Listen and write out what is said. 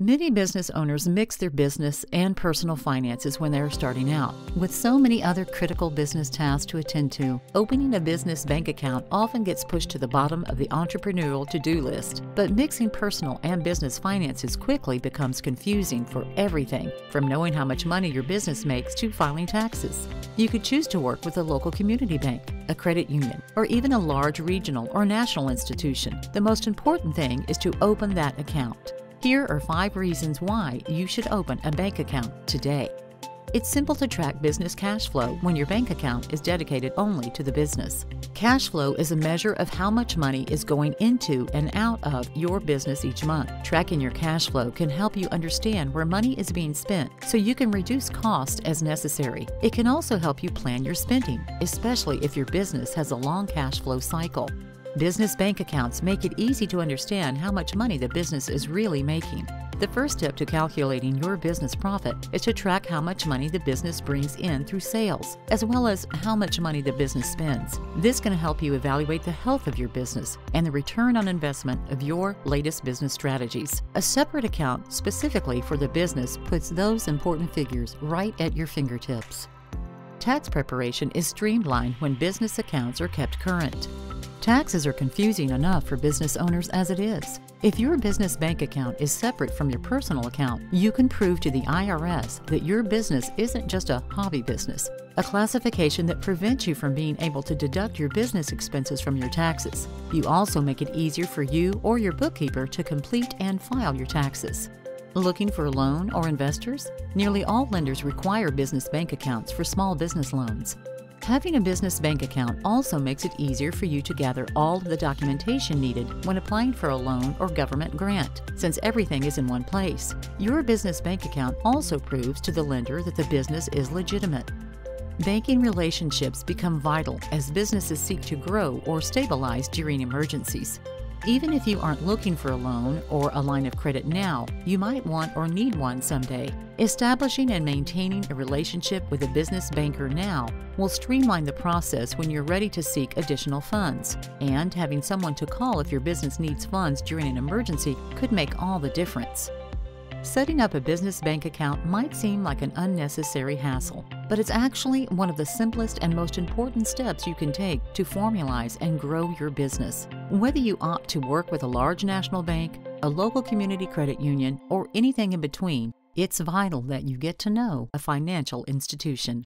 Many business owners mix their business and personal finances when they are starting out. With so many other critical business tasks to attend to, opening a business bank account often gets pushed to the bottom of the entrepreneurial to do list. But mixing personal and business finances quickly becomes confusing for everything from knowing how much money your business makes to filing taxes. You could choose to work with a local community bank, a credit union, or even a large regional or national institution. The most important thing is to open that account. Here are five reasons why you should open a bank account today. It's simple to track business cash flow when your bank account is dedicated only to the business. Cash flow is a measure of how much money is going into and out of your business each month. Tracking your cash flow can help you understand where money is being spent so you can reduce costs as necessary. It can also help you plan your spending, especially if your business has a long cash flow cycle. Business bank accounts make it easy to understand how much money the business is really making. The first step to calculating your business profit is to track how much money the business brings in through sales, as well as how much money the business spends. This can help you evaluate the health of your business and the return on investment of your latest business strategies. A separate account specifically for the business puts those important figures right at your fingertips. Tax preparation is streamlined when business accounts are kept current. Taxes are confusing enough for business owners as it is. If your business bank account is separate from your personal account, you can prove to the IRS that your business isn't just a hobby business, a classification that prevents you from being able to deduct your business expenses from your taxes. You also make it easier for you or your bookkeeper to complete and file your taxes. Looking for a loan or investors? Nearly all lenders require business bank accounts for small business loans. Having a business bank account also makes it easier for you to gather all the documentation needed when applying for a loan or government grant, since everything is in one place. Your business bank account also proves to the lender that the business is legitimate. Banking relationships become vital as businesses seek to grow or stabilize during emergencies. Even if you aren't looking for a loan or a line of credit now, you might want or need one someday. Establishing and maintaining a relationship with a business banker now will streamline the process when you're ready to seek additional funds. And having someone to call if your business needs funds during an emergency could make all the difference. Setting up a business bank account might seem like an unnecessary hassle, but it's actually one of the simplest and most important steps you can take to formalize and grow your business. Whether you opt to work with a large national bank, a local community credit union, or anything in between, it's vital that you get to know a financial institution.